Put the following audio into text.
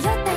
迷った